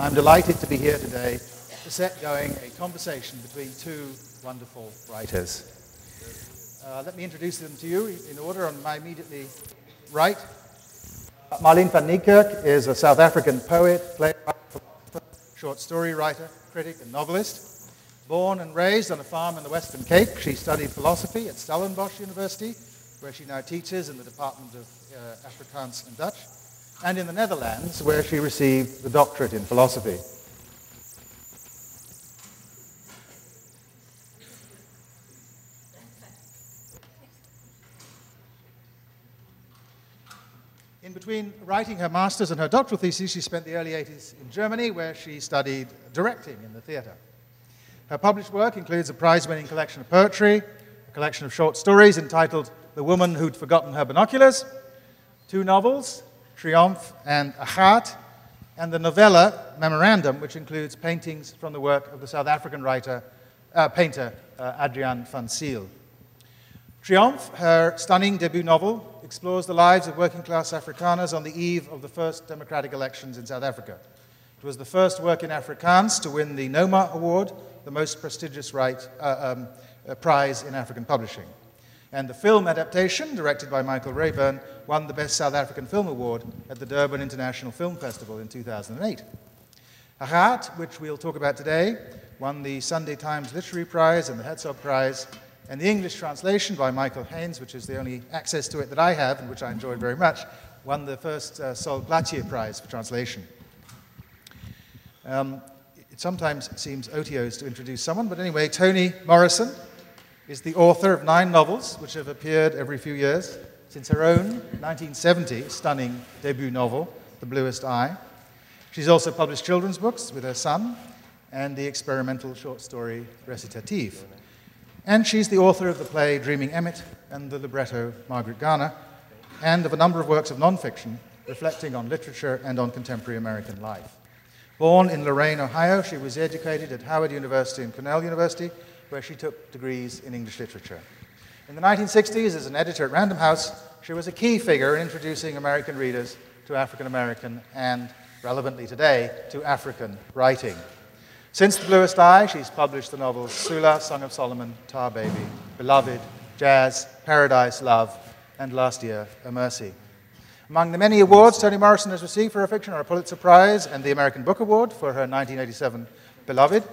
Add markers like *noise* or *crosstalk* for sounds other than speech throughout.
I'm delighted to be here today to set going a conversation between two wonderful writers. Uh, let me introduce them to you in order on my immediately right. Marlene van Niekerk is a South African poet, playwright, short story writer, critic, and novelist. Born and raised on a farm in the Western Cape, she studied philosophy at Stellenbosch University, where she now teaches in the Department of uh, Afrikaans and Dutch and in the Netherlands, where she received the doctorate in philosophy. In between writing her master's and her doctoral thesis, she spent the early 80s in Germany, where she studied directing in the theater. Her published work includes a prize winning collection of poetry, a collection of short stories entitled The Woman Who'd Forgotten Her Binoculars, two novels, Triomf and Agaat, and the novella Memorandum, which includes paintings from the work of the South African writer, uh, painter uh, Adriaan van Zyl. Triomf, her stunning debut novel, explores the lives of working class Afrikaners on the eve of the first democratic elections in South Africa. It was the first work in Afrikaans to win the NOMA Award, the most prestigious uh, um, uh, prize in African publishing. And the film adaptation, directed by Michael Raeburn, won the Best South African Film Award at the Durban International Film Festival in 2008. Agaat, which we'll talk about today, won the Sunday Times Literary Prize and the Hertzog Prize, and the English translation by Michael Heyns, which is the only access to it that I have and which I enjoyed very much, won the first uh, Sol Plaatje Prize for translation. Um, it sometimes seems otiose to introduce someone, but anyway, Toni Morrison is the author of nine novels which have appeared every few years since her own 1970 stunning debut novel, The Bluest Eye. She's also published children's books with her son and the experimental short story Recitatif. And she's the author of the play Dreaming Emmett and the libretto Margaret Garner, and of a number of works of nonfiction reflecting on literature and on contemporary American life. Born in Lorain, Ohio, she was educated at Howard University and Cornell University, where she took degrees in English literature. In the 1960s, as an editor at Random House, she was a key figure in introducing American readers to African American and, relevantly today, to African writing. Since The Bluest Eye, she's published the novels Sula, Song of Solomon, Tar Baby, Beloved, Jazz, Paradise, Love, and last year, A Mercy. Among the many awards Toni Morrison has received for her fiction are a Pulitzer Prize and the American Book Award for her 1987 Beloved,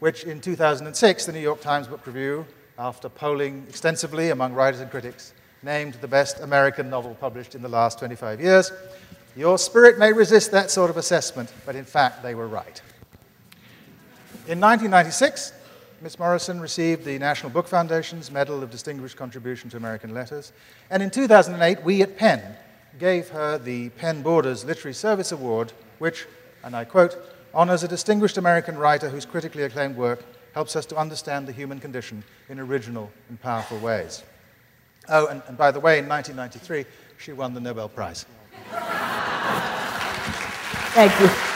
which in 2006 the New York Times Book Review, after polling extensively among writers and critics, named the best American novel published in the last 25 years. Your spirit may resist that sort of assessment, but in fact they were right. In 1996, Miss Morrison received the National Book Foundation's Medal of Distinguished Contribution to American Letters, and in 2008, we at PEN gave her the PEN Borders Literary Service Award, which, and I quote, honors a distinguished American writer whose critically acclaimed work helps us to understand the human condition in original and powerful ways. Oh, and, and by the way, in 1993, she won the Nobel Prize. Thank you.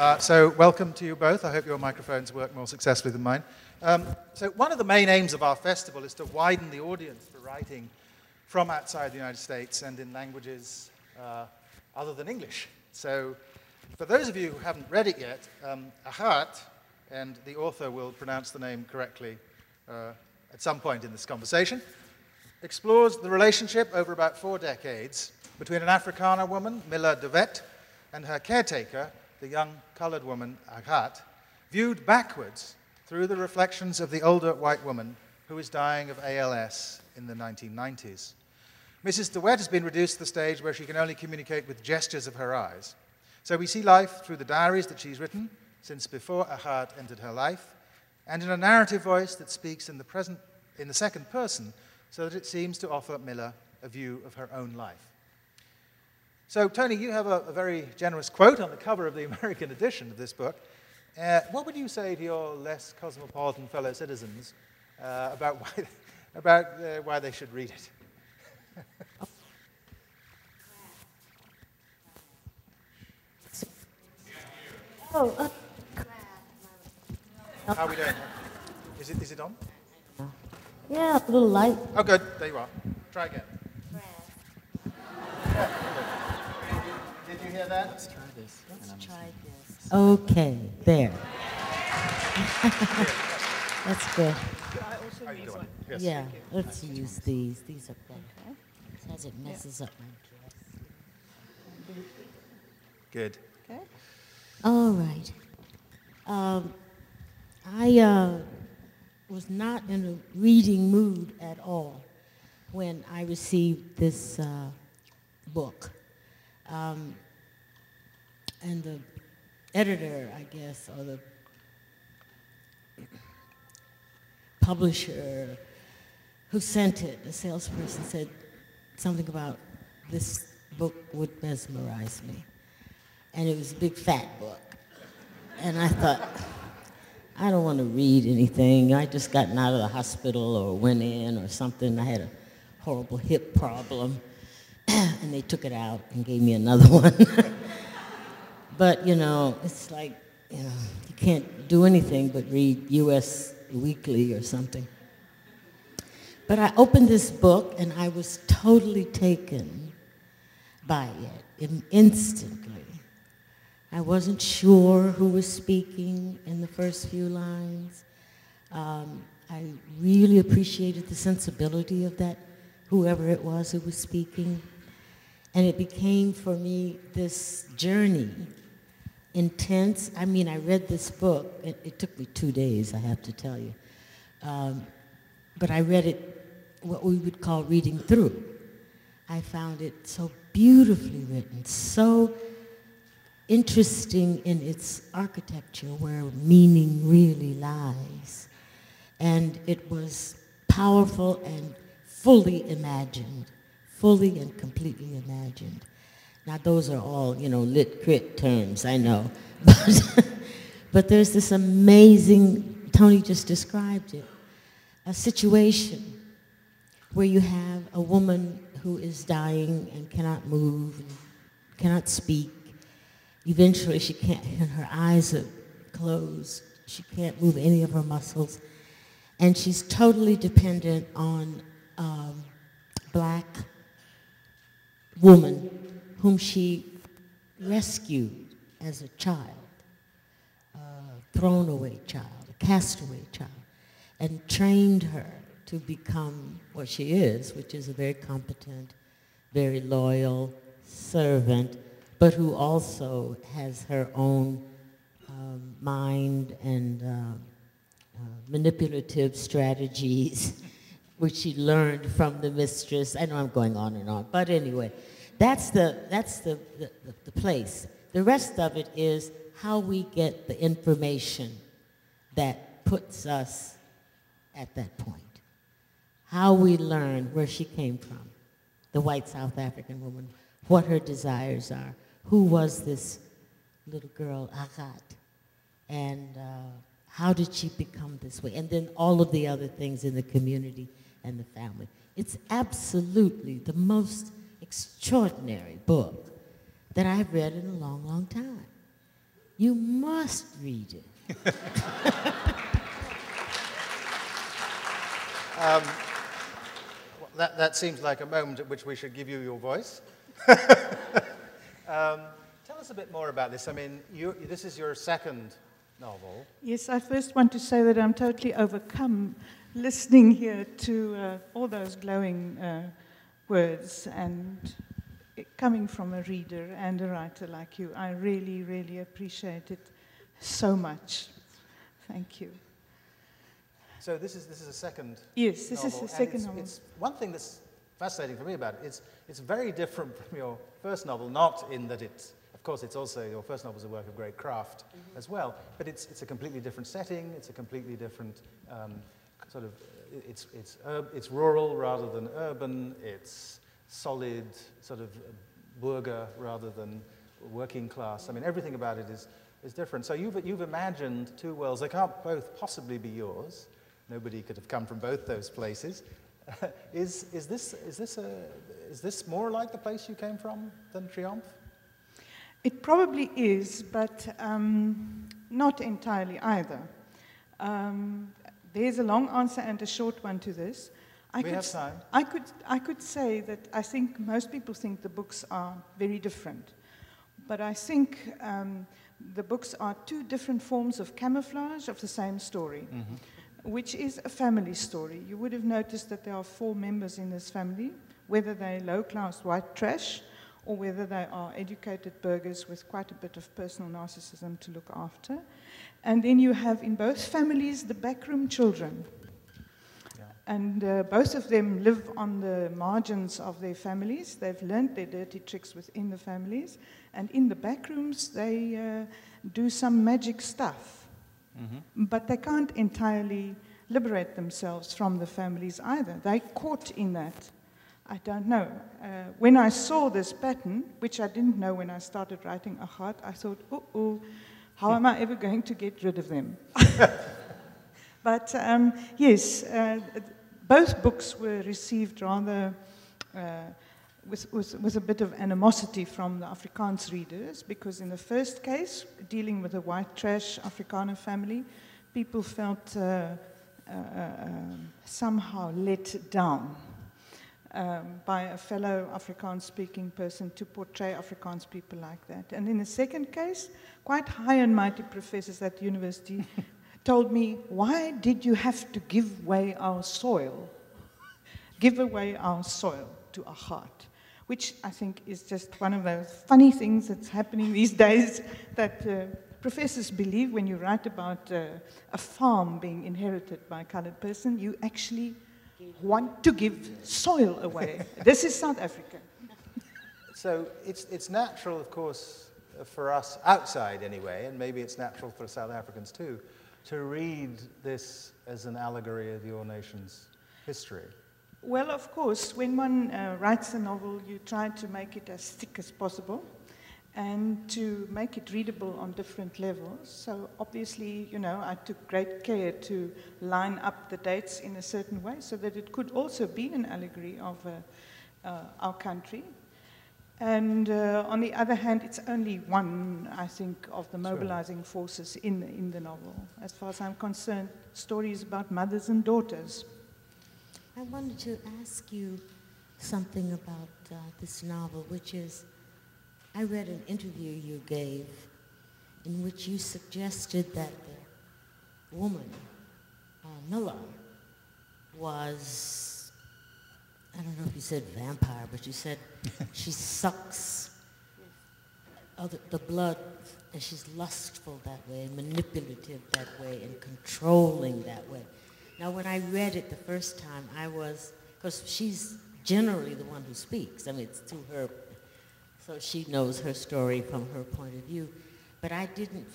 Uh, so, welcome to you both. I hope your microphones work more successfully than mine. Um, so, one of the main aims of our festival is to widen the audience for writing from outside the United States and in languages uh, other than English. So, for those of you who haven't read it yet, um, Agaat, and the author will pronounce the name correctly uh, at some point in this conversation, explores the relationship over about four decades between an Afrikaner woman, Milla de Wet, and her caretaker, the young colored woman, Agaat, viewed backwards through the reflections of the older white woman who is dying of ALS in the 1990s. Mrs. de Wet has been reduced to the stage where she can only communicate with gestures of her eyes. So we see life through the diaries that she's written since before Agaat entered her life, and in a narrative voice that speaks in the, present, in the second person so that it seems to offer Milla a view of her own life. So, Toni, you have a, a, very generous quote on the cover of the *laughs* American edition of this book. Uh, what would you say to your less cosmopolitan fellow citizens uh, about, why, *laughs* about uh, why they should read it? *laughs* oh, uh, How are we doing? Is it, is it on? Yeah, a little light. Oh, good. There you are. Try again. Did you hear that? Let's try this. Okay, there. *laughs* That's good. How you doing? Yes. Yeah, let's use these. These are better. Says it messes up my dress. Good. Okay. All right. Um, I uh, was not in a reading mood at all when I received this uh, book. Um, and the editor, I guess, or the publisher who sent it, the salesperson said something about this book would mesmerize me. And it was a big fat book. And I thought, I don't want to read anything. I just gotten out of the hospital or went in or something. I had a horrible hip problem. *clears throat* and they took it out and gave me another *laughs* one. But, you know, it's like, you know, you can't do anything but read U.S. Weekly or something. But I opened this book and I was totally taken by it in- instantly. I wasn't sure who was speaking in the first few lines. Um, I really appreciated the sensibility of that, whoever it was who was speaking. And it became for me this journey, intense. I mean, I read this book, it, it took me two days, I have to tell you. Um, but I read it, what we would call reading through. I found it so beautifully written, so interesting in its architecture where meaning really lies. And it was powerful and fully imagined, fully and completely imagined. Now those are all, you know, lit crit terms, I know. *laughs* But, but there's this amazing, Tony just described it, a situation where you have a woman who is dying and cannot move, and cannot speak. Eventually, she can't, and her eyes are closed. She can't move any of her muscles. And she's totally dependent on um, black woman whom she rescued as a child, a thrown away child, a castaway child, and trained her to become what she is, which is a very competent, very loyal servant, but who also has her own um, mind and uh, uh, manipulative strategies, *laughs* which she learned from the mistress. I know I'm going on and on, but anyway, that's the that's the, the, the place. The rest of it is how we get the information that puts us at that point. How we learn where she came from, the white South African woman, what her desires are, who was this little girl, Agaat, and uh, how did she become this way, and then all of the other things in the community and the family. It's absolutely the most extraordinary book that I've read in a long, long time. You must read it. *laughs* Well, that, that seems like a moment at which we should give you your voice. *laughs* um, tell us a bit more about this. I mean, you, this is your second novel. Yes, I first want to say that I'm totally overcome listening here to uh, all those glowing uh, words and coming from a reader and a writer like you. I really, really appreciate it so much. Thank you. So this is, this is a second Yes, this is novel, the and second it's, novel. It's one thing that's fascinating for me about it. It's, it's very different from your first novel, not in that it's, of course, it's also, your first novel is a work of great craft Mm-hmm. as well, but it's, it's a completely different setting, it's a completely different um, sort of, it's, it's, it's rural rather than urban, it's solid, sort of burgher rather than working class. I mean, everything about it is, is different. So you've, you've imagined two worlds. They can't both possibly be yours. Nobody could have come from both those places. *laughs* is, is, this, is, this a, is this more like the place you came from than Triomf? It probably is, but um, not entirely either. Um, there's a long answer and a short one to this. I We could, have time. I could, I could say that I think most people think the books are very different. But I think um, the books are two different forms of camouflage of the same story, which is a family story. You would have noticed that there are four members in this family, whether they're low class white trash or whether they are educated burghers with quite a bit of personal narcissism to look after. And then you have in both families the backroom children. Yeah. And uh, both of them live on the margins of their families. They've learned their dirty tricks within the families. And in the backrooms, they uh, do some magic stuff. But they can't entirely liberate themselves from the families either. They're caught in that. I don't know. Uh, when I saw this pattern, which I didn't know when I started writing Agaat, I thought, oh, oh, how am I ever going to get rid of them? *laughs* But um, yes, uh, both books were received rather uh, with, with, with a bit of animosity from the Afrikaans readers because, in the first case, dealing with a white trash Afrikaner family, people felt uh, uh, um, somehow let down. Um, by a fellow Afrikaans speaking person to portray Afrikaans people like that. And in the second case, quite high and mighty professors at the university *laughs* told me, Why did you have to give away our soil? Give away our soil to Agaat, which I think is just one of those funny things that's happening these days that uh, professors believe when you write about uh, a farm being inherited by a colored person, you actually want to give soil away. *laughs* this is South Africa. So it's, it's natural, of course, uh, for us outside anyway, and maybe it's natural for South Africans too, to read this as an allegory of your nation's history. Well, of course, when one uh, writes a novel, you try to make it as thick as possible and to make it readable on different levels. So, obviously, you know, I took great care to line up the dates in a certain way so that it could also be an allegory of uh, uh, our country. And uh, on the other hand, it's only one, I think, of the mobilizing forces in, in the novel. As far as I'm concerned, stories about mothers and daughters. I wanted to ask you something about uh, this novel, which is I read an interview you gave in which you suggested that the woman, uh, Milla, was, I don't know if you said vampire, but you said *laughs* she sucks other, the blood and she's lustful that way and manipulative that way and controlling that way. Now, when I read it the first time, I was, because she's generally the one who speaks. I mean, it's to her, so she knows her story from her point of view. But I didn't,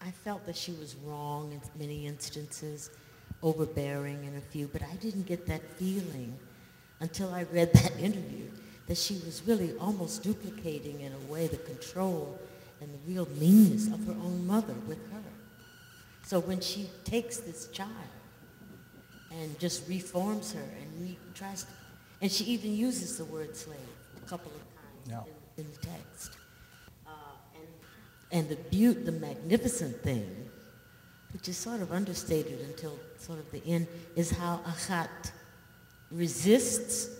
I felt that she was wrong in many instances, overbearing in a few, but I didn't get that feeling until I read that *laughs* interview that she was really almost duplicating in a way the control and the real meanness of her own mother with her. So when she takes this child and just reforms her and re- tries to, and she even uses the word slave a couple of times Yeah. In, the text. Uh, and, and the beaut, the magnificent thing, which is sort of understated until sort of the end, is how Agaat resists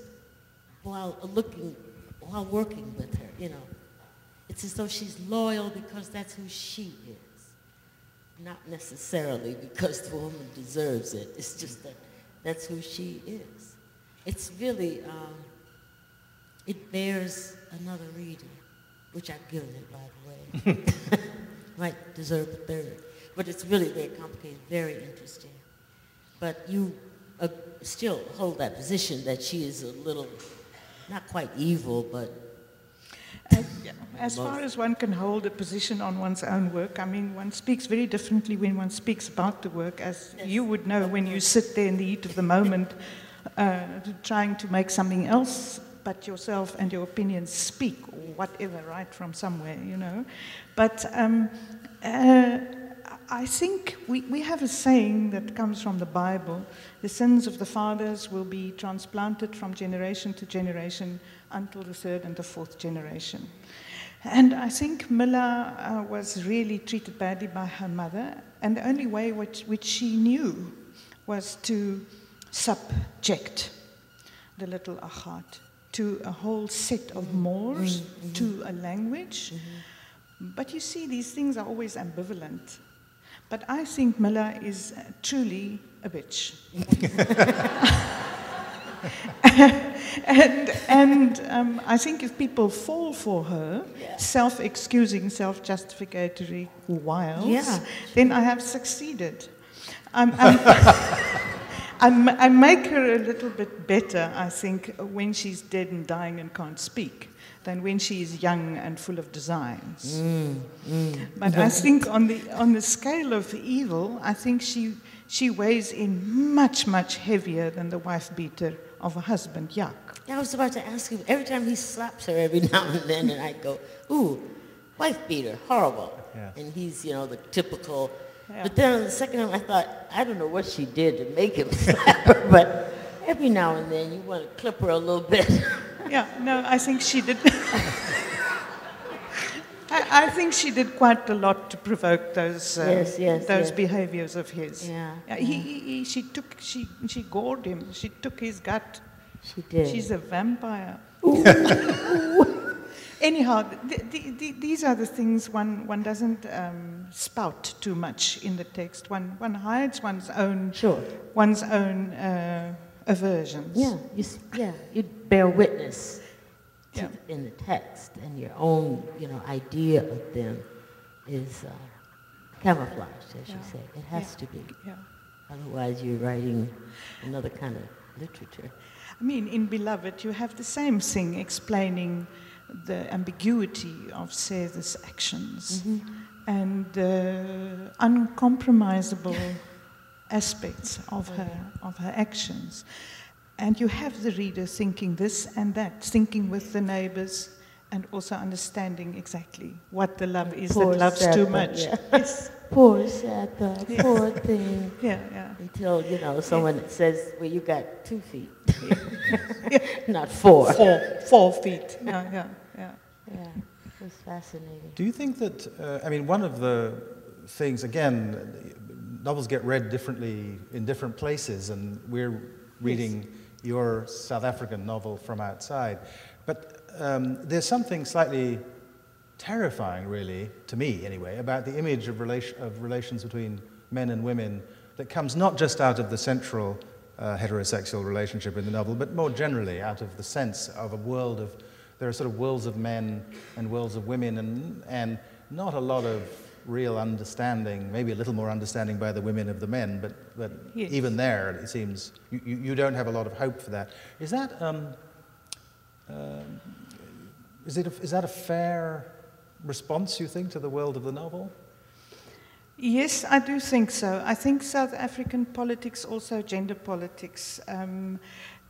while looking, while working with her, you know. It's as though she's loyal because that's who she is. Not necessarily because the woman deserves it. It's just that that's who she is. It's really, um, it bears another reading, which I've given it, by the way. *laughs* *laughs* Might deserve a third. But it's really very complicated, very interesting. But you uh, still hold that position that she is a little, not quite evil, but As far as one can hold a position on one's own work, I mean, one speaks very differently when one speaks about the work, as you would know when you sit there in the heat of the moment uh, trying to make something else but yourself and your opinions speak, or whatever, right from somewhere, you know. But um, uh, I think we, we have a saying that comes from the Bible the sins of the fathers will be transplanted from generation to generation until the third and the fourth generation. And I think Milla uh, was really treated badly by her mother, and the only way which, which she knew was to subject the little Agaat to a whole set of mores, Mm-hmm. to a language. But you see, these things are always ambivalent. But I think Milla is uh, truly a bitch. *laughs* and and um, I think if people fall for her self excusing, self justificatory wiles, Yeah. then I have succeeded. I'm, I'm, *laughs* I'm, I make her a little bit better, I think, when she's dead and dying and can't speak than when she is young and full of designs. Mm, mm. But I think on the, on the scale of evil, I think she, she weighs in much, much heavier than the wife beater of a husband, Jaak. Yeah, I was about to ask you, every time he slaps her every *laughs* now and then, and I go, ooh, wife beater, horrible. Yeah. And he's, you know, the typical. Yeah. But then the second time I thought, I don't know what she did to make him *laughs* slap her, but every now and then you want to clip her a little bit. *laughs* Yeah, no, I think she did. I, I think she did quite a lot to provoke those uh, Yes, yes, those yes. behaviors of his. Yeah, he, he, he, she took she she gored him. She took his gut. she did. She's a vampire. *laughs* Anyhow, th th th these are the things one, one doesn't um, spout too much in the text. One, one hides one's own, Sure. one's own uh, aversions. Yeah, you, yeah, you bear witness to, Yeah. in the text, and your own, you know, idea of them is uh, camouflaged, as you say. It has Yeah. to be. Yeah. Otherwise, you're writing another kind of literature. I mean, in Beloved, you have the same thing explaining the ambiguity of Caesar's actions mm-hmm. and the uncompromisable aspects of her, of her actions. And you have the reader thinking this and that, thinking with the neighbors, and also understanding exactly what the love is Poor that loves too much. yeah. *laughs* Yes. Poor Sethe, *laughs* poor thing. Yeah, yeah. Until, you know, someone says, well, you got two feet, *laughs* not four. Four, four feet. Yeah, yeah, yeah. Yeah, it was fascinating. Do you think that, uh, I mean, one of the things, again, novels get read differently in different places, and we're reading your South African novel from outside. But um, there's something slightly terrifying, really, to me anyway, about the image of, relation, of relations between men and women that comes not just out of the central uh, heterosexual relationship in the novel, but more generally out of the sense of a world of, there are sort of worlds of men and worlds of women, and, and not a lot of real understanding, maybe a little more understanding by the women of the men, but, but Yes. even there, it seems, you, you you don't have a lot of hope for that. Is that, um, um, is, it a, is that a fair response, you think, to the world of the novel? Yes, I do think so. I think South African politics, also gender politics, um,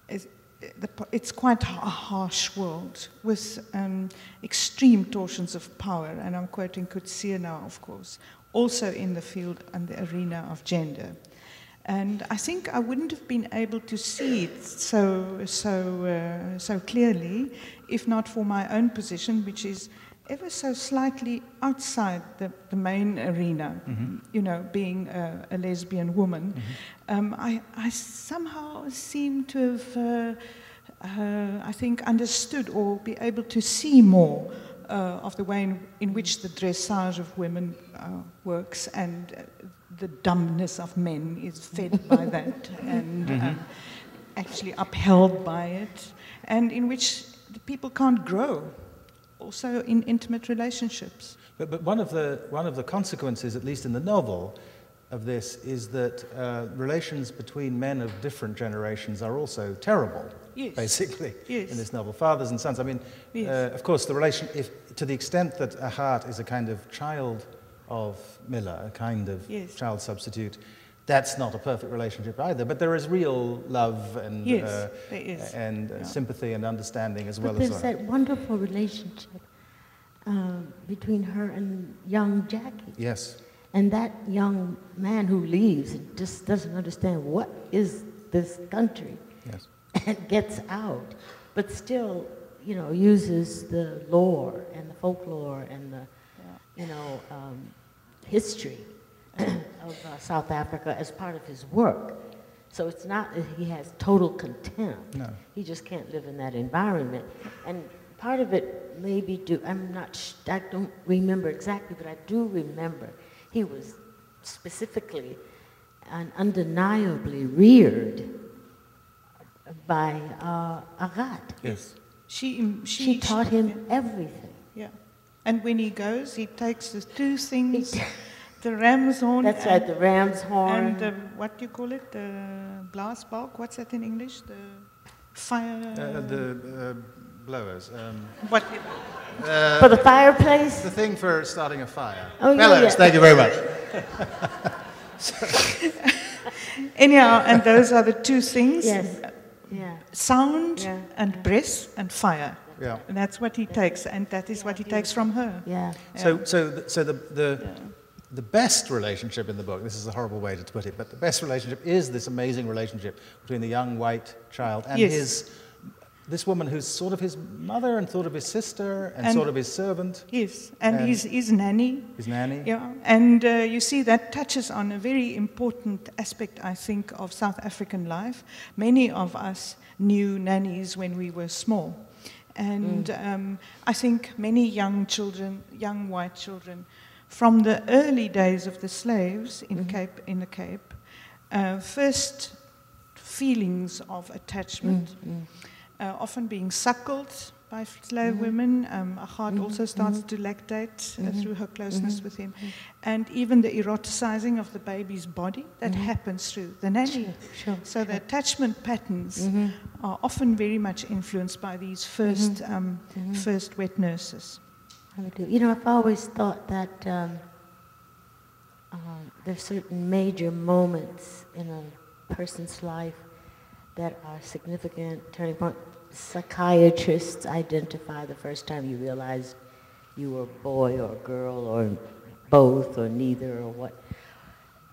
is, the, it's quite a harsh world with um, extreme torsions of power, and I'm quoting Coetzee now, of course, also in the field and the arena of gender. And I think I wouldn't have been able to see it so, so, uh, so clearly if not for my own position, which is ever so slightly outside the, the main arena, you know, being a, a lesbian woman. Um, I, I somehow seem to have, uh, uh, I think, understood or be able to see more uh, of the way in, in which the dressage of women uh, works and uh, the dumbness of men is fed *laughs* by that and um, actually upheld by it, and in which the people can't grow, also in intimate relationships. But, but one, of the, one of the consequences, at least in the novel, of this is that uh, relations between men of different generations are also terrible, Yes. basically, Yes. in this novel. Fathers and sons. I mean, Yes. uh, of course, the relation, if, to the extent that Agaat is a kind of child of Milla, a kind of child substitute, that's not a perfect relationship either. But there is real love and, Yes, uh, there is. and uh, Yeah. sympathy and understanding as But well as there's that. that wonderful relationship um, between her and young Jackie. Yes. And that young man who leaves and just doesn't understand what is this country Yes. *laughs* and gets out, but still, you know, uses the lore and the folklore and the, you know, um, history of uh, South Africa as part of his work. So it's not that he has total contempt. No. He just can't live in that environment. And part of it may be due, I'm not, sh- I don't remember exactly, but I do remember he was specifically and undeniably reared by uh, Agaat. Yes. She, She taught him everything. Yeah. And when he goes, he takes the two things, He- the ram's horn That's right, the ram's horn. and the, what do you call it? The blasbalk? What's that in English? The fire... Uh, the uh, blowers. Um, what, For the fireplace? the thing for starting a fire. Oh, yeah, Bellows, yeah. thank you very much. *laughs* anyhow, and those are the two things. Yes. Yeah. Sound Yeah. and breath and fire. Yeah. And that's what he takes, and that is what he takes from her. Yeah. So, so, th- so the, the, the best relationship in the book, this is a horrible way to put it, but the best relationship is this amazing relationship between the young white child and Yes. his, this woman who's sort of his mother and sort of his sister and, And- sort of his servant, Yes, and, And- his, his nanny. his nanny. Yeah, and uh, you see, that touches on a very important aspect, I think, of South African life. Many of us knew nannies when we were small. And um, I think many young children, young white children, from the early days of the slaves in, mm-hmm. Cape, in the Cape, uh, first feelings of attachment, mm, mm. uh, often being suckled by slave mm-hmm. women. Um, Agaat mm-hmm. also starts to lactate uh, through her closeness with him. And even the eroticizing of the baby's body, that happens through the nanny. Sure. So the attachment patterns are often very much influenced by these 1st um, first wet nurses. I do. You know, I've always thought that um, uh, there's certain major moments in a person's life that are significant turning point. Psychiatrists identify the first time you realize you were a boy or a girl or both or neither or what,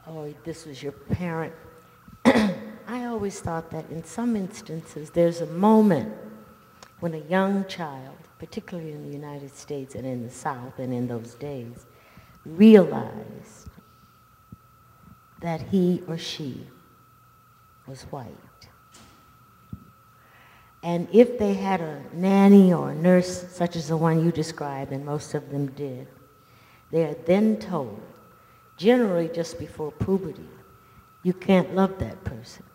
or this was your parent. *clears throat* I always thought that in some instances there's a moment when a young child, particularly in the United States and in the South and in those days, realized that he or she was white. And if they had a nanny or a nurse such as the one you described, and most of them did, they are then told, generally just before puberty, you can't love that person.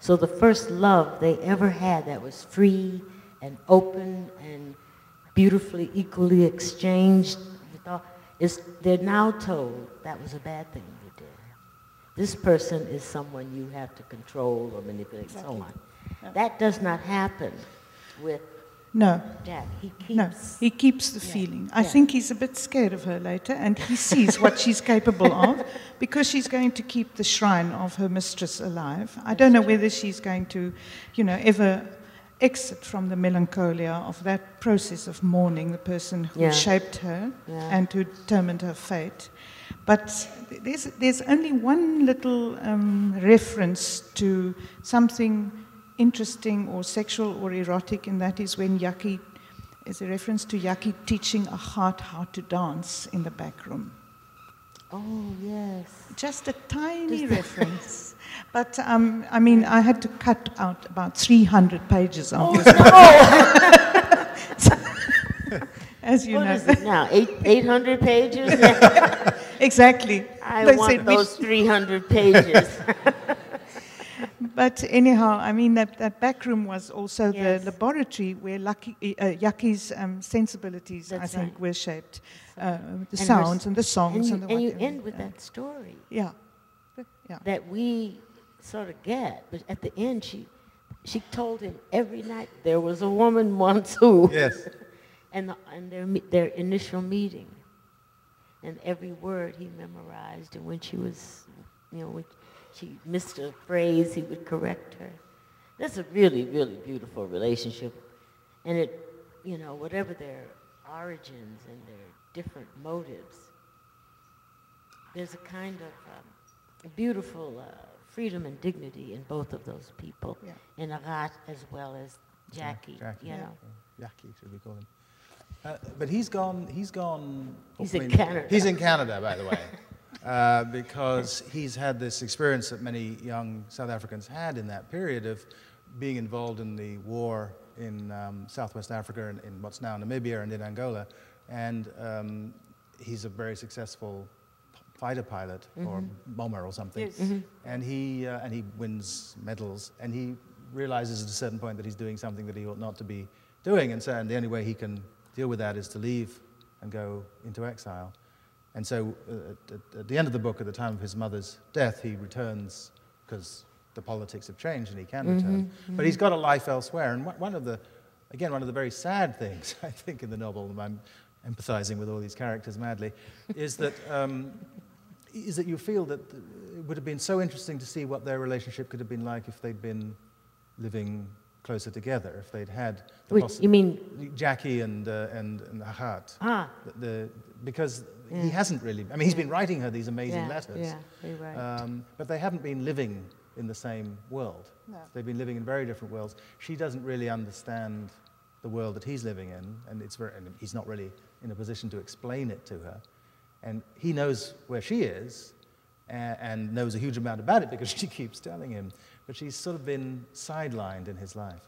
So the first love they ever had that was free and open and beautifully equally exchanged with all, is they're now told that was a bad thing you did. This person is someone you have to control or manipulate, so on. That does not happen with No, Jack. He no, keeps. he keeps the Yeah, feeling. I yeah. think he's a bit scared of her later, and he sees what she's capable of *laughs* because she's going to keep the shrine of her mistress alive. I don't know whether she's going to, you know, ever exit from the melancholia of that process of mourning the person who Yeah. shaped her Yeah. and who determined her fate. But there's, there's only one little um, reference to something interesting or sexual or erotic, and that is when Jakkie is a reference to Jakkie teaching Agaat how to dance in the back room. Oh, yes. Just a tiny that- reference. *laughs* But um, I mean, I had to cut out about 300 pages of Oh, this, no! *laughs* as you What know. is it now? Eight, 800 pages? *laughs* exactly. I They want those 300 pages. But anyhow, I mean, that, that back room was also Yes. the laboratory where Lucky, uh, Jakkie's um, sensibilities, I think, right. were shaped. Uh, the her sounds and the songs and you, and, the and you whatever. end with yeah. that story Yeah. Yeah. that we sort of get. But at the end, she, she told him every night there was a woman once who. *laughs* Yes. and, the, and their, their initial meeting. And every word he memorized. And when she was, you know, when she missed a phrase, he would correct her. That's a really, really beautiful relationship. And it, you know, whatever their origins and their different motives, there's a kind of um, beautiful uh, freedom and dignity in both of those people, Yeah. in Agaat as well as Jackie. Jackie. You know. Jakkie, should we call him? Uh, but he's gone. He's gone. He's in Canada. He's in Canada, by the way. *laughs* uh, because he's had this experience that many young South Africans had in that period of being involved in the war in um, Southwest Africa and in what's now Namibia and in Angola. And um, he's a very successful p- fighter pilot or bomber or something. Yes. Mhm. And, he, uh, and he wins medals. And he realizes at a certain point that he's doing something that he ought not to be doing. And so and the only way he can deal with that is to leave and go into exile. And so uh, at, the end of the book, at the time of his mother's death, he returns because the politics have changed and he can return. But he's got a life elsewhere. And one- one of the, again, one of the very sad *laughs* things, I think, in the novel, and I'm empathizing with all these characters madly, is that, um, is that you feel that it would have been so interesting to see what their relationship could have been like if they'd been living closer together, if they'd had the Wait, possi- you mean Jackie and, uh, and, and Agaat. ah? The, the, because he hasn't really, I mean, he's been writing her these amazing Yeah, letters, yeah, you're right. um, but they haven't been living in the same world. No. They've been living in very different worlds. She doesn't really understand the world that he's living in, and, it's very, and he's not really in a position to explain it to her. And he knows where she is and, and knows a huge amount about it because *laughs* she keeps telling him, but she's sort of been sidelined in his life.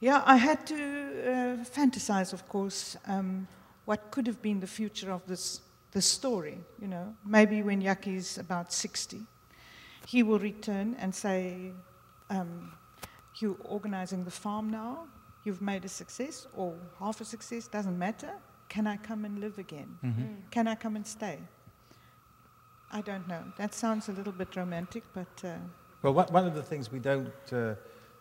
Yeah, I had to uh, fantasize, of course, um, what could have been the future of this, this story. You know, maybe when Jakkie's about 60, he will return and say, um, You're organizing the farm now, you've made a success, or half a success, doesn't matter. Can I come and live again? Can I come and stay? I don't know. That sounds a little bit romantic, but. Uh, Well, one one of the things we don't uh,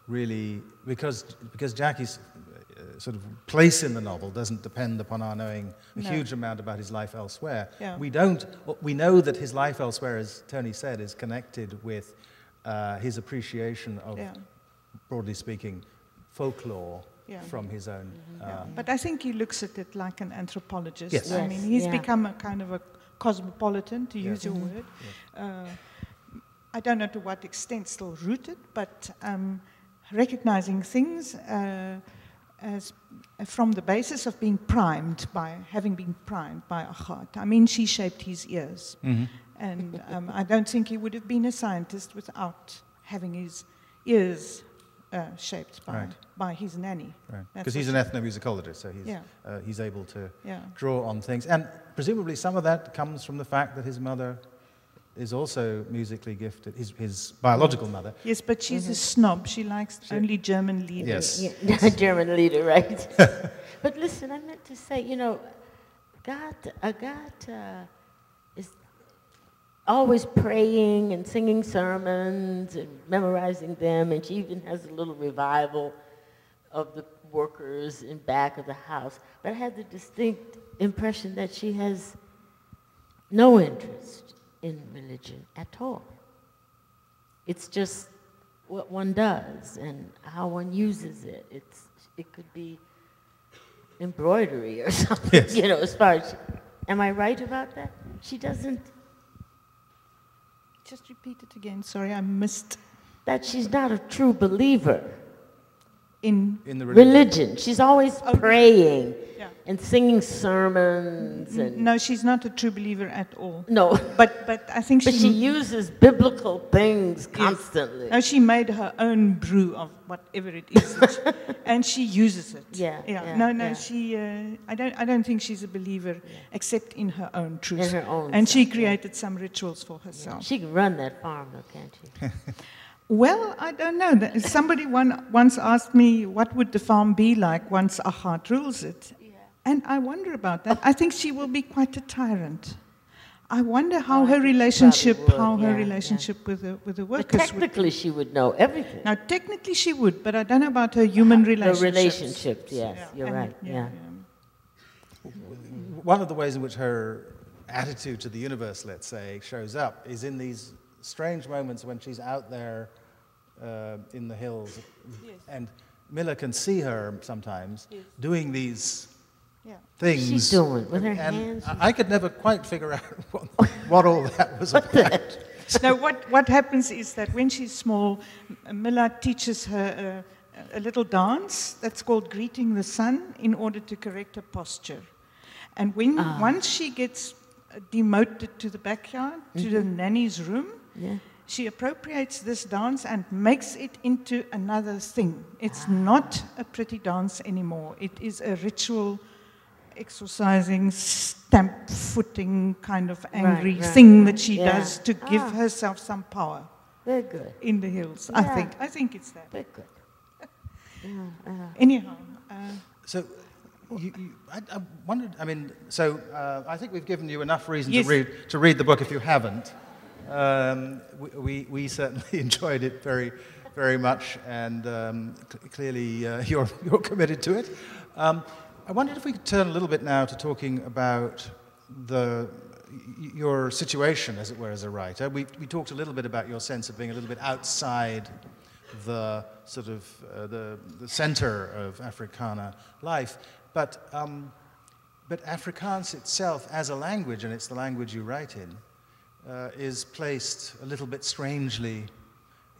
really, because, because Jackie's uh, sort of place in the novel doesn't depend upon our knowing a No. huge amount about his life elsewhere. Yeah. We don't, we know that his life elsewhere, as Toni said, is connected with uh, his appreciation of, Yeah. broadly speaking, folklore Yeah. from his own. Yeah, uh, but I think he looks at it like an anthropologist. Yes. I mean, he's yeah. become a kind of a cosmopolitan, to Yes. use your word. Uh, I don't know to what extent still rooted, but um, recognizing things uh, as from the basis of being primed by having been primed by Agaat. I mean, she shaped his ears, mhm. and um, I don't think he would have been a scientist without having his ears uh, shaped by, Right. by his nanny. Right. Because he's an ethnomusicologist, so he's, Yeah. uh, he's able to Yeah. draw on things. And presumably some of that comes from the fact that his mother is also musically gifted, his, his biological mother. Yes, but she's a mm-hmm. snob. She likes only German lieder. Yes. Yeah, *laughs* German lieder, right? *laughs* but listen, I meant to say, you know, Agatha, Agatha uh, is always praying and singing sermons and memorizing them, and she even has a little revival of the workers in back of the house. But I had the distinct impression that she has no interest in religion at all. It's just what one does and how one uses it. It's, it could be embroidery or *laughs* something, Yes. you know, as far as, am I right about that? She doesn't, Just repeat it again. Sorry, I missed that she's not a true believer. In. In the religion. Religion, she's always Okay. praying Yeah. and singing sermons and, No, she's not a true believer at all. no, But but I think but she. she uses biblical things constantly. No, she made her own brew of whatever it is, she- *laughs* and she uses it. Yeah, yeah. yeah, no, no, yeah. she. Uh, I don't. I don't think she's a believer, except in her own truth. In her own and she self, yeah. created some rituals for herself. She can run that farm, though, can't she? *laughs* Well, I don't know. Somebody one, once asked me, what would the farm be like once Agaat rules it? And I wonder about that. I think she will be quite a tyrant. I wonder how her relationship, would, how her yeah, yeah. relationship with the with the But workers would. technically, she would know everything. Now, technically, she would, but I don't know about her human The relationships. relationships, yes, Yeah, you're and- right. Yeah. One of the ways in which her attitude to the universe, let's say, shows up is in these strange moments when she's out there uh, in the hills. And Milla can see her sometimes Yes. doing these Yeah. things. She's doing with her and hands. I I could never quite figure out *laughs* what, *laughs* what all that was about. now, what, what happens is that when she's small, Milla teaches her uh, a little dance that's called Greeting the Sun in order to correct her posture. And when, Ah. once she gets demoted to the backyard, to the nanny's room. Yeah. She appropriates this dance and makes it into another thing. It's not a pretty dance anymore. It is a ritual, exercising, stamp footing kind of angry right, thing that she yeah. does to give Ah. herself some power Very good. in the hills. I think. I think it's that. Very good. *laughs* Yeah, uh, Anyhow, uh, So, you, you, I, I wondered, I mean, so uh, I think we've given you enough reason Yes. to, read, to read the book if you haven't. Um, we, we, certainly *laughs* enjoyed it very, very much, and um, cl- clearly uh, *laughs* you're, you're committed to it. Um, I wondered if we could turn a little bit now to talking about the, your situation, as it were, as a writer. We, we talked a little bit about your sense of being a little bit outside the sort of uh, the, the center of Afrikaner life. But, um, but Afrikaans itself as a language, and it's the language you write in, uh, is placed a little bit strangely,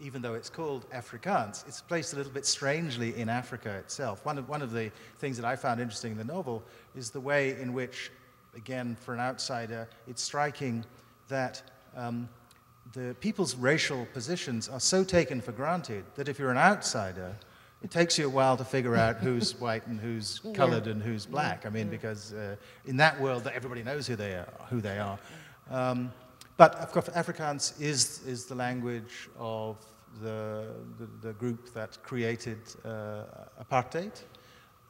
even though it's called Afrikaans, it's placed a little bit strangely in Africa itself. One of, one of the things that I found interesting in the novel is the way in which, again, for an outsider, it's striking that um, the people's racial positions are so taken for granted that if you're an outsider, it takes you a while to figure out *laughs* who's white and who's colored and who's black. I mean, because uh, in that world, everybody knows who they are. Who they are. Um, but of course, Afrikaans is, is the language of the, the, the group that created uh, apartheid.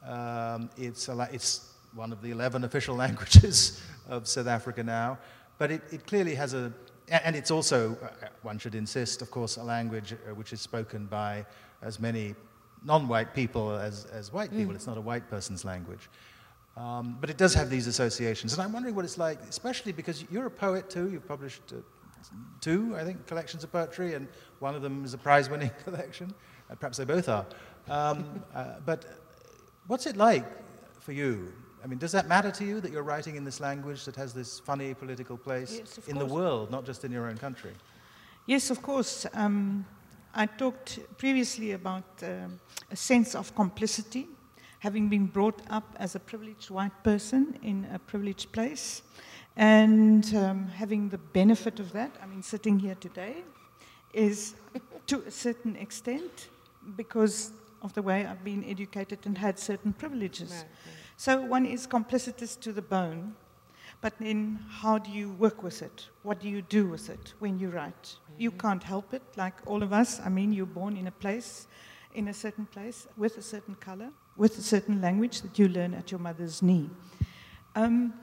Um, it's, a, it's one of the 11 *laughs* official languages of South Africa now, but it, it clearly has a, and it's also, uh, one should insist, of course, a language uh, which is spoken by as many non-white people as, as white people. It's not a white person's language. Um, but it does have these associations. And I'm wondering what it's like, especially because you're a poet too. You've published uh, two, I think, collections of poetry, and one of them is a prize winning *laughs* collection. Uh, perhaps they both are. Um, *laughs* uh, but what's it like for you? I mean, does that matter to you that you're writing in this language that has this funny political place Yes, in the world, not just in your own country? Yes, of course. Um, I talked previously about um, a sense of complicity, having been brought up as a privileged white person in a privileged place, and um, having the benefit of that. I mean, sitting here today is to a certain extent because of the way I've been educated and had certain privileges. So one is complicitous to the bone. But then, how do you work with it? What do you do with it when you write? You can't help it, like all of us. I mean, you're born in a place, in a certain place, with a certain color, with a certain language that you learn at your mother's knee. Um,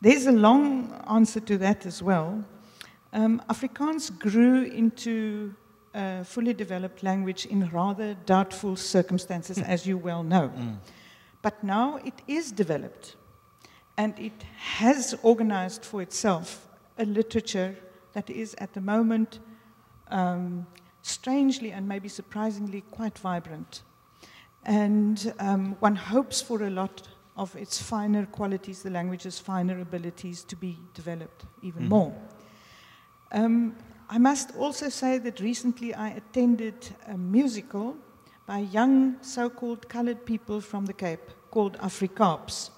there's a long answer to that as well. Um, Afrikaans grew into a fully developed language in rather doubtful circumstances, as you well know. But now it is developed and it has organized for itself a literature that is at the moment um, strangely and maybe surprisingly quite vibrant. And um, one hopes for a lot of its finer qualities, the language's finer abilities to be developed even more. Um, I must also say that recently I attended a musical by young so called colored people from the Cape called Afrikaaps.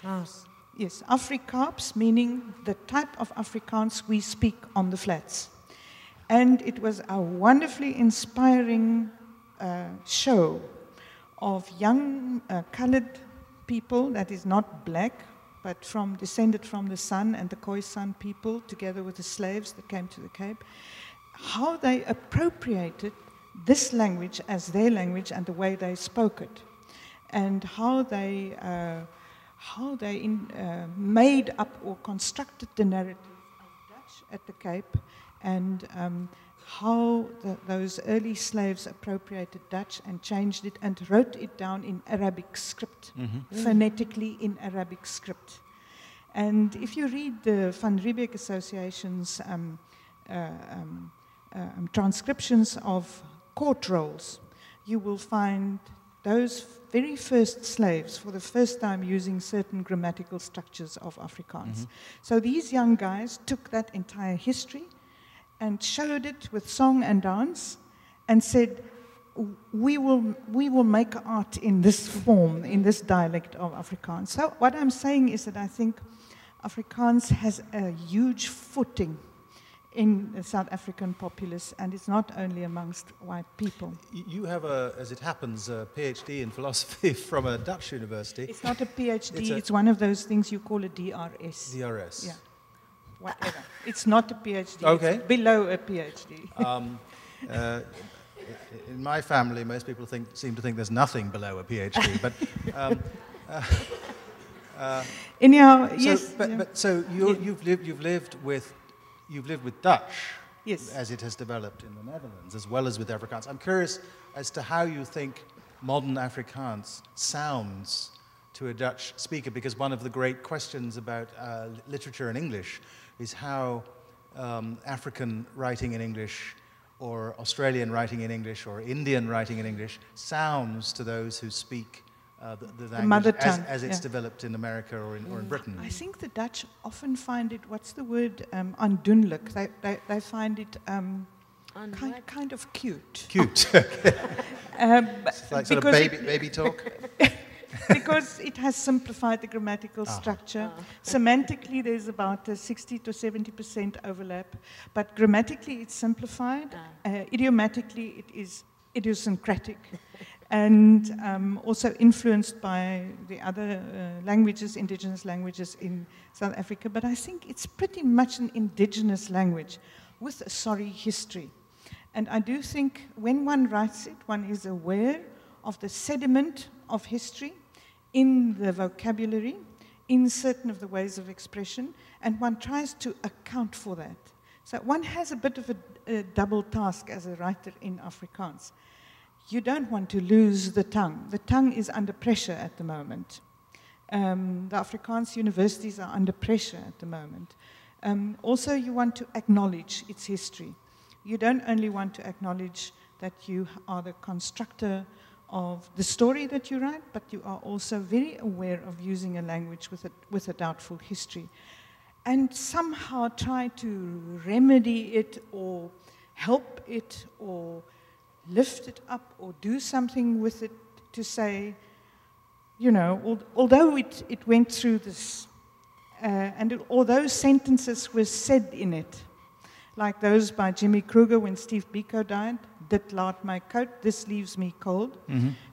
Klaus. Yes, Afrikaaps, meaning the type of Afrikaans we speak on the flats. And it was a wonderfully inspiring uh, show of young uh, colored people that is not black, but from descended from the San and the Khoisan people, together with the slaves that came to the Cape, how they appropriated this language as their language and the way they spoke it, and how they uh, how they in, uh, made up or constructed the narrative of Dutch at the Cape, and um, how the, those early slaves appropriated Dutch and changed it and wrote it down in Arabic script, phonetically in Arabic script. And if you read the Van Riebeeck Association's um, uh, um, uh, um, transcriptions of court rolls, you will find those very first slaves for the first time using certain grammatical structures of Afrikaans. So these young guys took that entire history and showed it with song and dance and said, we will, we will make art in this form, in this dialect of Afrikaans. So what I'm saying is that I think Afrikaans has a huge footing in the South African populace, and it's not only amongst white people. You have a, as it happens, a PhD in philosophy *laughs* from a Dutch university, It's not a PhD, It's it's, one of those things you call a DRS. DRS. Yeah. Whatever. it's not a PhD, Okay. it's below a PhD. Um, uh, in my family, most people think, seem to think there's nothing below a PhD, but um, Anyhow, so, yes. but, yeah. but so you, you've lived, you've lived with, you've lived with Dutch yes. as it has developed in the Netherlands, as well as with Afrikaans. I'm curious as to how you think modern Afrikaans sounds to a Dutch speaker, because one of the great questions about uh, literature in English is how um, African writing in English, or Australian writing in English, or Indian writing in English sounds to those who speak uh, the, the language mother as, tongue, as it's yeah. developed in America or in, or in Britain. I think the Dutch often find it, what's the word, um, aandoenlijk. They, they, they find it um, kind, kind of cute. Cute. *laughs* Um, it's like sort of baby, it- baby talk. *laughs* *laughs* because it has simplified the grammatical Ah. structure. Semantically, there's about a 60 to 70% overlap, but grammatically, it's simplified. Ah. Uh, idiomatically, it is idiosyncratic. *laughs* and um, also influenced by the other uh, languages, indigenous languages in South Africa. But I think it's pretty much an indigenous language with a sorry history. And I do think when one writes it, one is aware of the sediment of history in the vocabulary, in certain of the ways of expression, and one tries to account for that. So one has a bit of a, a double task as a writer in Afrikaans. You don't want to lose the tongue. The tongue is under pressure at the moment. Um, the Afrikaans universities are under pressure at the moment. Um, also, you want to acknowledge its history. You don't only want to acknowledge that you are the constructor of the story that you write, but you are also very aware of using a language with a, with a doubtful history. And somehow try to remedy it or help it or lift it up or do something with it to say, you know, al- although it, it went through this, uh, and it, although sentences were said in it, like those by Jimmy Kruger when Steve Biko died, dit laat my koud, this leaves me cold,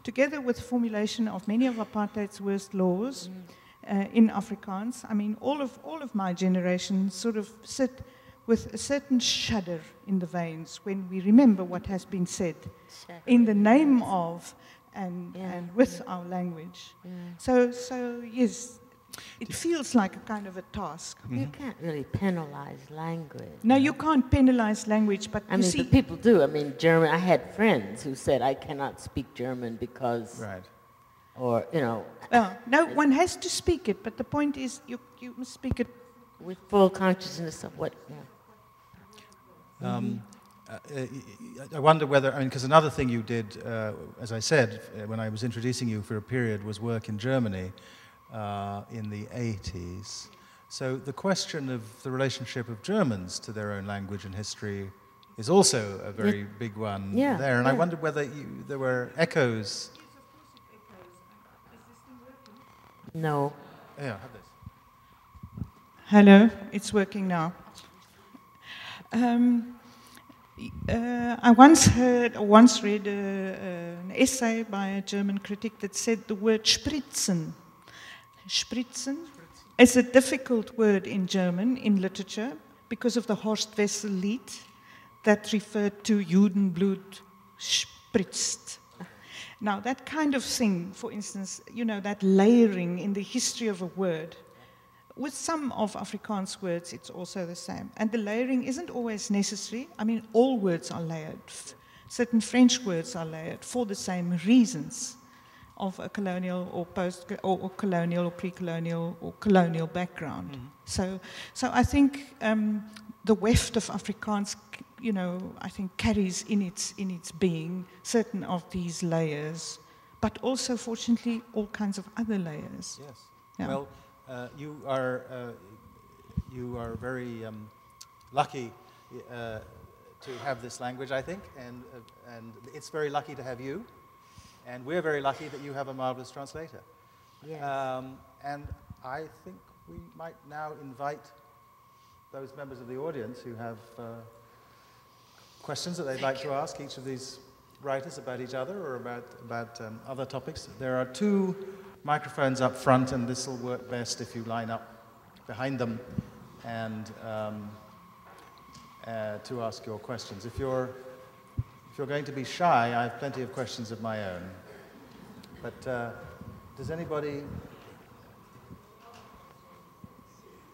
together with formulation of many of apartheid's worst laws uh, in Afrikaans. I mean, all of, all of my generation sort of sit with a certain shudder in the veins when we remember what has been said in the name of and, Yeah, and with our language. Yeah. So, so yes, it feels like a kind of a task. You can't really penalize language. No, you can't penalize language, but I you mean, see, but people do. I mean, German. I had friends who said I cannot speak German because, Right. or you know, well, no, one has to speak it, but the point is you, you must speak it. with full consciousness of what. Yeah. Um, uh, uh, I wonder whether, I mean, because another thing you did, uh, as I said, uh, when I was introducing you for a period, was work in Germany uh, in the 80s. So the question of the relationship of Germans to their own language and history is also a very big one Yeah, there. And I wondered whether you, there were echoes. No. Yeah, have this. Hello, it's working now. Um, uh, I once heard, or once read a, a- an essay by a German critic that said the word spritzen. Spritzen is a difficult word in German in literature because of the Horst Wessel Lied that referred to Judenblut spritzt. Now, that kind of thing, for instance, you know, that layering in the history of a word, with some of Afrikaans words, it's also the same. And the layering isn't always necessary. I mean, all words are layered. Certain French words are layered for the same reasons of a colonial or post or, or colonial or pre-colonial or colonial background. So, so I think um, the weft of Afrikaans, you know, I think carries in its in its being certain of these layers, but also, fortunately, all kinds of other layers. Yes. Yeah. Well, uh, you are uh, you are very um, lucky uh, to have this language, I think, and uh, and it's very lucky to have you, and we're very lucky that you have a marvelous translator. Yes. Um, and I think we might now invite those members of the audience who have uh, questions that they'd like to ask each of these writers about each other or about, about um, other topics. There are two microphones up front, and this will work best if you line up behind them and um, uh, to ask your questions. If you're, if you're going to be shy, I have plenty of questions of my own. But uh, does anybody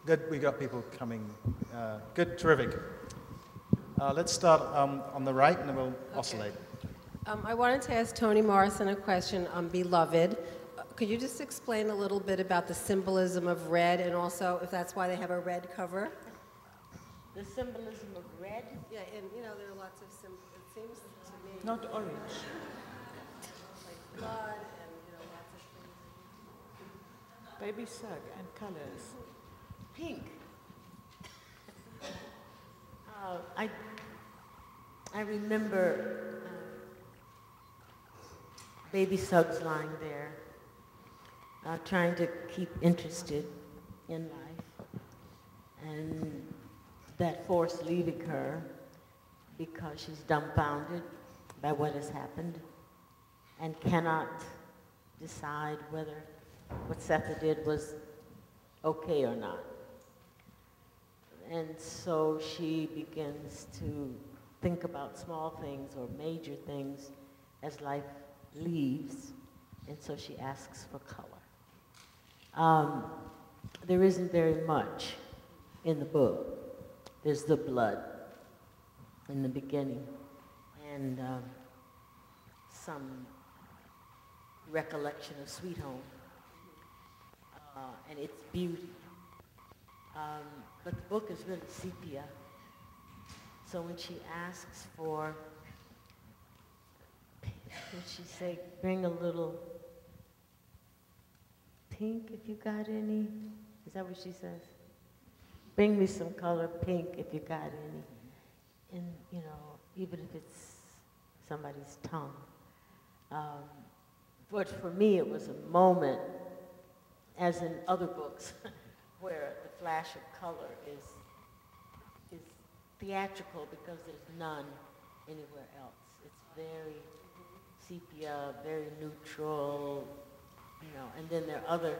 Good, we got people coming. Uh, good, terrific. Uh, let's start um, on the right and then we'll okay. oscillate. Um, I wanted to ask Toni Morrison a question on Beloved. Uh, could you just explain a little bit about the symbolism of red and also if that's why they have a red cover? The symbolism of red? Yeah, and you know, there are lots of symbols. It seems to me. Not orange. Blood and, you know, lots of things. Baby Suggs and colors pink. Uh, I, I remember uh, baby Suggs lying there, uh, trying to keep interested in life, and that force leaving her because she's dumbfounded by what has happened and cannot decide whether what Sethe did was okay or not. And so she begins to think about small things or major things as life leaves, and so she asks for color. Um, there isn't very much in the book. There's the blood in the beginning, and some recollection of Sweet Home uh, and its beauty. Um, but the book is really sepia. So when she asks for, would she say, bring a little pink if you got any? Is that what she says? Bring me some color pink if you got any. And, you know, even if it's somebody's tongue. Um, but for me, it was a moment, as in other books, *laughs* where the flash of color is, is theatrical because there's none anywhere else. It's very sepia, very neutral, you know, and then there are other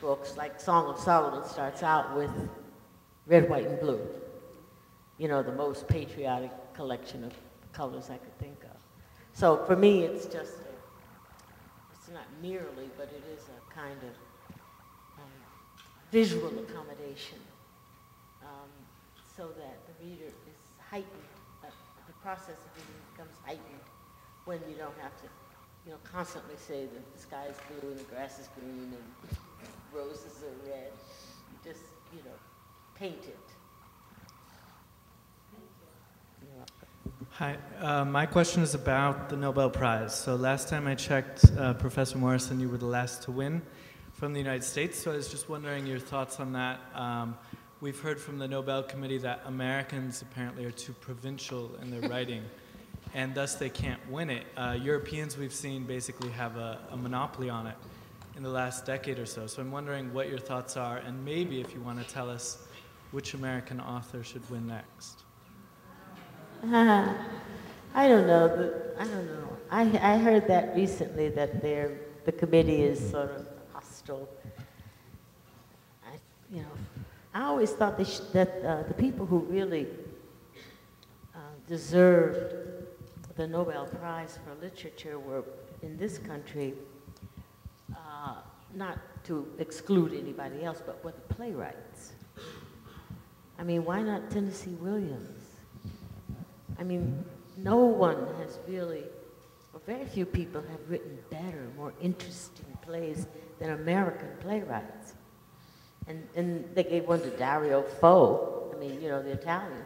books, like Song of Solomon starts out with red, white, and blue. You know, the most patriotic collection of colors I could think. So for me, it's just, a, it's not merely, but it is a kind of visual accommodation um, so that the reader is heightened, uh, the process of reading becomes heightened when you don't have to, you know, constantly say that the sky is blue and the grass is green and roses are red. You just, you know, paint it. Hi, uh, my question is about the Nobel Prize. So last time I checked, uh, Professor Morrison, you were the last to win from the United States. So I was just wondering your thoughts on that. Um, we've heard from the Nobel Committee that Americans apparently are too provincial in their *laughs* writing, and thus they can't win it. Uh, Europeans we've seen basically have a, a monopoly on it in the last decade or so. So I'm wondering what your thoughts are, and maybe if you want to tell us which American author should win next. *laughs* I don't know. I don't know. I, I heard that recently that they're, the committee is sort of hostile. I, you know, I always thought that uh, the people who really uh, deserved the Nobel Prize for Literature were in this country, uh, not to exclude anybody else, but were the playwrights. I mean, why not Tennessee Williams? I mean, no one has really, or very few people have written better, more interesting plays than American playwrights. And, and they gave one to Dario Fo, I mean, you know, the Italian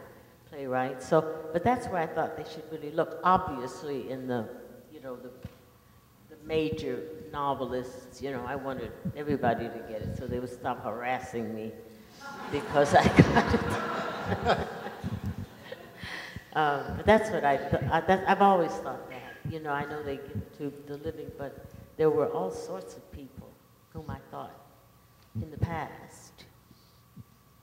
playwright. So, but that's where I thought they should really look. Obviously, in the, you know, the, the major novelists, you know, I wanted everybody to get it so they would stop harassing me because I got it. *laughs* um, but that's what I, I that, I've always thought that. You know, I know they give to the living, but there were all sorts of people whom I thought in the past,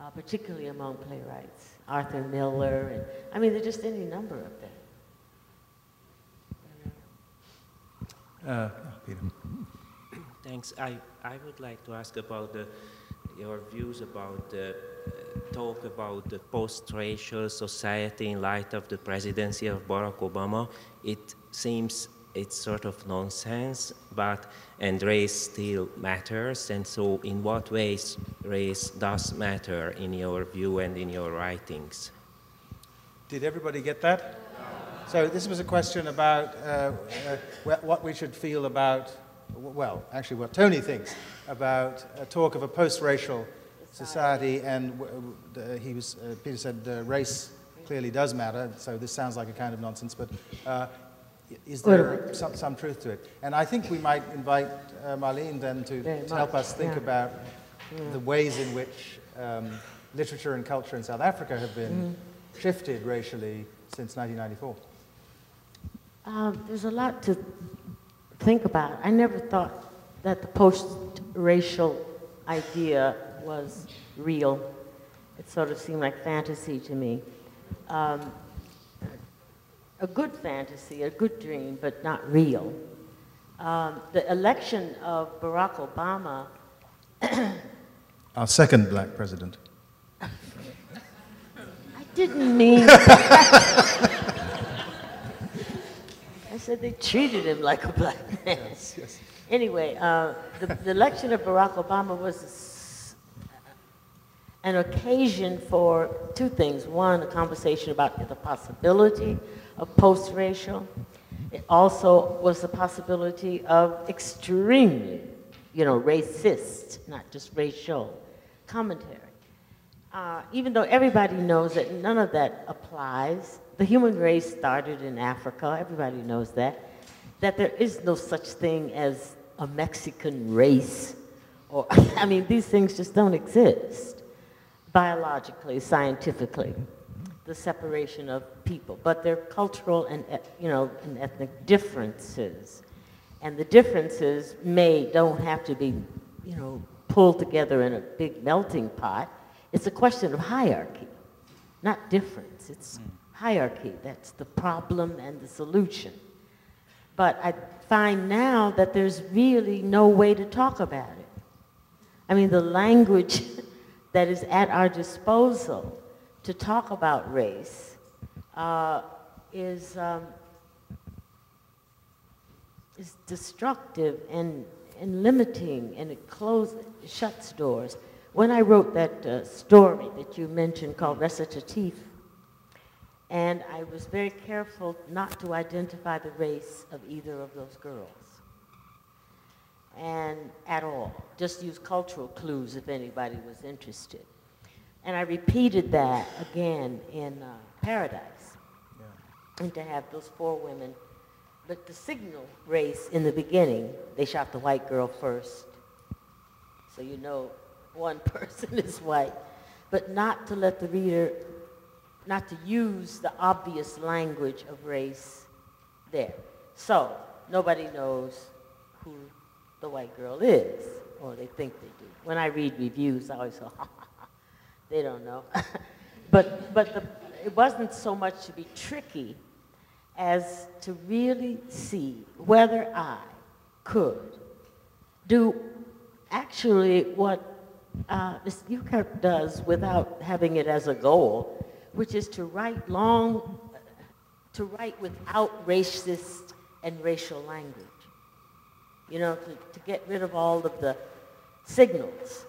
uh, particularly among playwrights. Arthur Miller, and I mean, there's just any number of them. Uh, Peter. Thanks. I, I would like to ask about the, your views about the uh, talk about the post-racial society in light of the presidency of Barack Obama. It seems it's sort of nonsense, but and race still matters. And so, in what ways race does matter in your view and in your writings? Did everybody get that? So this was a question about uh, uh, what we should feel about, well, actually what Toni thinks about a talk of a post-racial society, and uh, he was, uh, Peter said uh, race clearly does matter, so this sounds like a kind of nonsense, but uh, is there some, some, truth to it? And I think we might invite Marlene then to, to help us think yeah. about yeah. the ways in which um, literature and culture in South Africa have been mm. shifted racially since 1994. Um, there's a lot to think about. I never thought that the post-racial idea was real. It sort of seemed like fantasy to me. Um, a good fantasy, a good dream, but not real. Um, the election of Barack Obama. Our second black president. *laughs* I didn't mean. *laughs* I said they treated him like a black man. Yes, yes. Anyway, uh, the, the, election of Barack Obama was an occasion for two things. One, a conversation about the possibility of post-racial. It also was the possibility of extremely, you know, racist, not just racial, commentary. Uh, even though everybody knows that none of that applies, the human race started in Africa, everybody knows that, that there is no such thing as a Mexican race, or, *laughs* I mean, these things just don't exist biologically, scientifically, the separation of people, but they're cultural and, you know, and ethnic differences. And the differences may, don't have to be, you know, pulled together in a big melting pot. It's a question of hierarchy, not difference. It's, mm hierarchy. That's the problem and the solution. But I find now that there's really no way to talk about it. I mean, the language *laughs* that is at our disposal to talk about race uh, is, um, is destructive and, and limiting, and it closes, shuts doors. When I wrote that uh, story that you mentioned called Recitatif, and I was very careful not to identify the race of either of those girls. And at all. Just use cultural clues if anybody was interested. And I repeated that again in uh, Paradise. Yeah. And to have those four women. But the signal race in the beginning, they shot the white girl first. So you know one *laughs* person is white. But not to let the reader not to use the obvious language of race there. So nobody knows who the white girl is, or they think they do. When I read reviews, I always go, ha, ha, ha. they don't know. *laughs* but but the, it wasn't so much to be tricky as to really see whether I could do actually what uh, Ms. Niekerk does without having it as a goal, which is to write long, to write without racist and racial language. You know, to, to get rid of all of the signals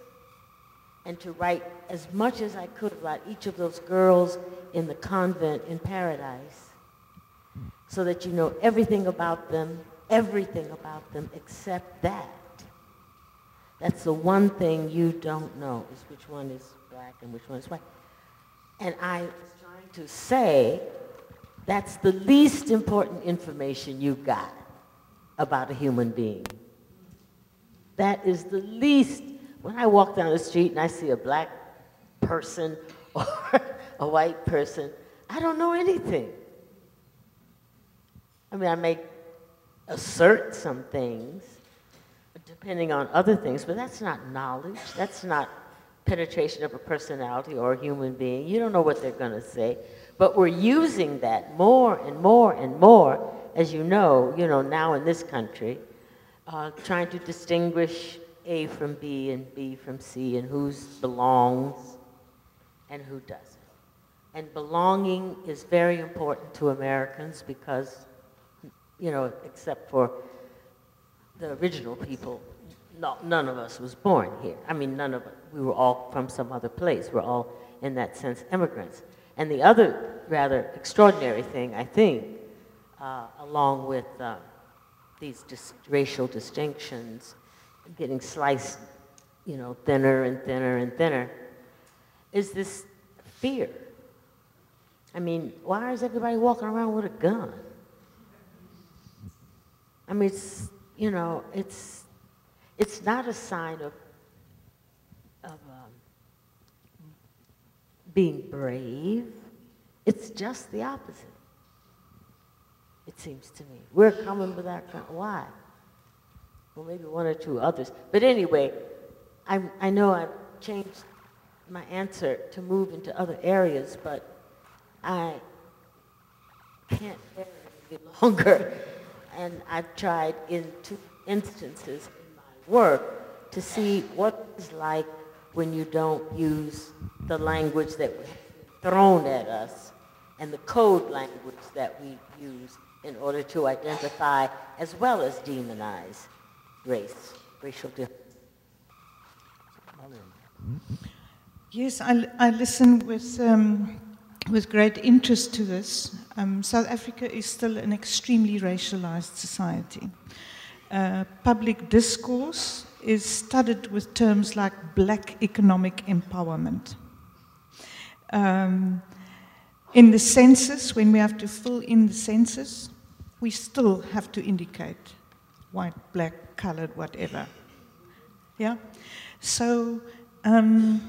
and to write as much as I could about each of those girls in the convent in paradise so that you know everything about them, everything about them except that. That's the one thing you don't know is which one is black and which one is white. And I was trying to say that's the least important information you've got about a human being. That is the least. When I walk down the street and I see a black person or *laughs* a white person, I don't know anything. I mean, I may assert some things, depending on other things, but that's not knowledge. That's not penetration of a personality or a human being. You don't know what they're going to say. But we're using that more and more and more, as you know, you know, now in this country, uh, trying to distinguish A from B and B from C and who belongs and who doesn't. And belonging is very important to Americans because, you know, except for the original people, no, none of us was born here. I mean, none of us, we were all from some other place. We're all, in that sense, immigrants. And the other rather extraordinary thing, I think, uh, along with uh, these dis racial distinctions getting sliced, you know, thinner and thinner and thinner, is this fear. I mean, why is everybody walking around with a gun? I mean, it's, you know, it's, it's not a sign of, of um, being brave. It's just the opposite. It seems to me. We're coming with why? Well, maybe one or two others. But anyway, I, I know I've changed my answer to move into other areas, but I can't bear it any longer. *laughs* And I've tried in two instances in my work to see what it's like when you don't use the language that was thrown at us and the code language that we use in order to identify as well as demonize race, racial difference. Yes, I, I listen with, um, with great interest to this. Um, South Africa is still an extremely racialized society. Uh, public discourse is studded with terms like black economic empowerment. Um, in the census, when we have to fill in the census, we still have to indicate white, black, colored, whatever. Yeah? So um,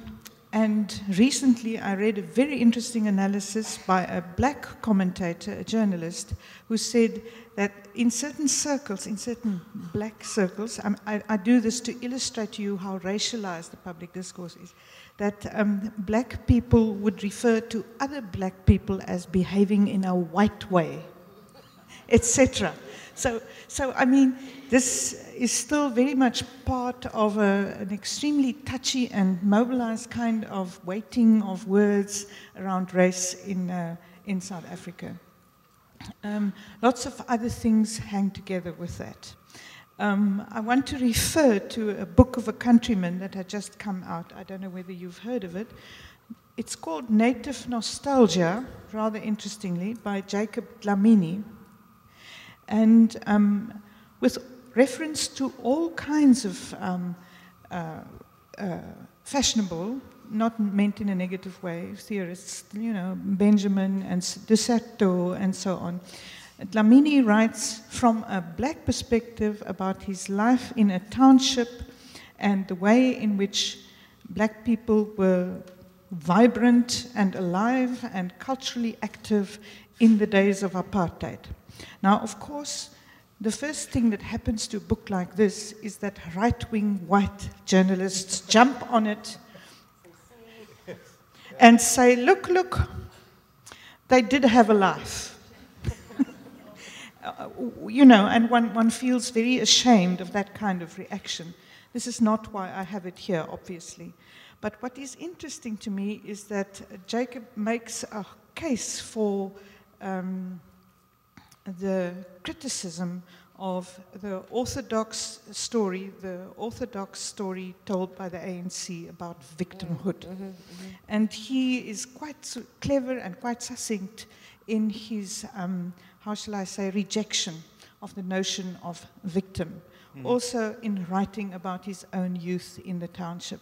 and recently I read a very interesting analysis by a black commentator, a journalist, who said that in certain circles, in certain black circles, um, I, I, do this to illustrate to you how racialized the public discourse is, that um, black people would refer to other black people as behaving in a white way, *laughs* etc. So, so, I mean, this is still very much part of a, an extremely touchy and mobilized kind of weighting of words around race in, uh, in South Africa. Um, lots of other things hang together with that. Um, I want to refer to a book of a countryman that had just come out. I don't know whether you've heard of it. It's called Native Nostalgia, rather interestingly, by Jacob Dlamini. And um, with reference to all kinds of um, uh, uh, fashionable, not meant in a negative way, theorists, you know, Benjamin and de Certeau and so on. Dlamini writes from a black perspective about his life in a township and the way in which black people were vibrant and alive and culturally active in the days of apartheid. Now, of course, the first thing that happens to a book like this is that right wing white journalists jump on it and say, look, look, they did have a life. Uh, you know, and one, one feels very ashamed of that kind of reaction. This is not why I have it here, obviously. But what is interesting to me is that Jacob makes a case for um, the criticism of the orthodox story, the orthodox story told by the ANC about victimhood. Mm -hmm, mm -hmm. And he is quite clever and quite succinct in his, um, how shall I say, rejection of the notion of victim. Mm. Also in writing about his own youth in the township,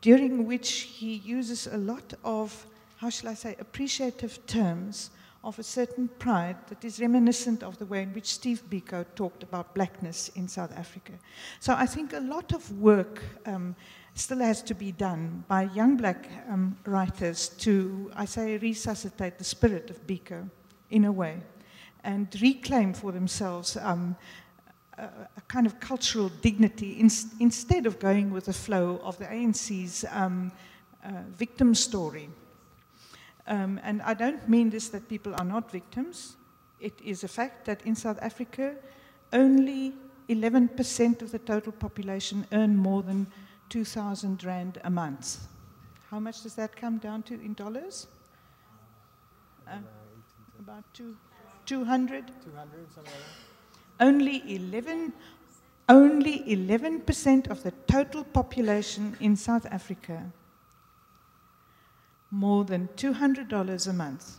during which he uses a lot of, how shall I say, appreciative terms of a certain pride that is reminiscent of the way in which Steve Biko talked about blackness in South Africa. So I think a lot of work um, still has to be done by young black um, writers to, I say, resuscitate the spirit of Biko in a way and reclaim for themselves um, a, a kind of cultural dignity in, instead of going with the flow of the ANC's um, uh, victim story. Um, and I don't mean this that people are not victims. It is a fact that in South Africa, only 11% of the total population earn more than 2,000 Rand a month. How much does that come down to in dollars? Uh, about two, 200? 200, something like. Only 11, only 11% of the total population in South Africa more than $200 a month.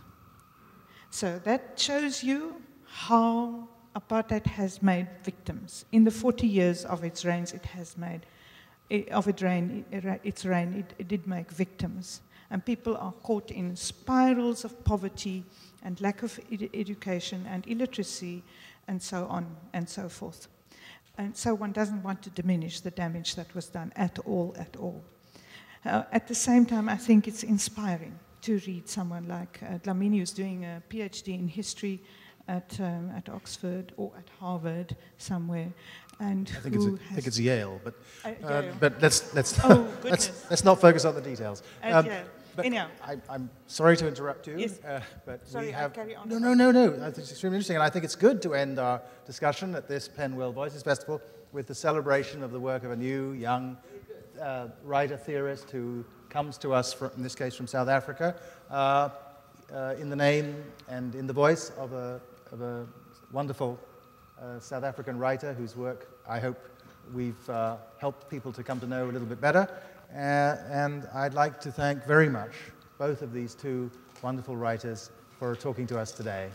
So that shows you how apartheid has made victims. In the 40 years of its reign, it has made, eh, of its reign, eh, its reign it, it did make victims. And people are caught in spirals of poverty and lack of ed education and illiteracy and so on and so forth. And so one doesn't want to diminish the damage that was done at all, at all. Uh, at the same time, I think it's inspiring to read someone like uh, Dlamini, who's doing a PhD in history at, um, at Oxford or at Harvard somewhere. And I think, it's, a, I think it's Yale, but, uh, uh, Yale. but let's, let's, oh, *laughs* let's, let's not focus on the details. Um, but Anyhow. I, am sorry to interrupt you, yes. uh, but sorry, we have... carry on. No, no, no, no. I think it's extremely interesting, and I think it's good to end our discussion at this PEN World Voices Festival with the celebration of the work of a new, young uh, writer theorist who comes to us, from, in this case from South Africa, uh, uh, in the name and in the voice of a, of a wonderful uh, South African writer whose work I hope we've uh, helped people to come to know a little bit better. Uh, and I'd like to thank very much both of these two wonderful writers for talking to us today.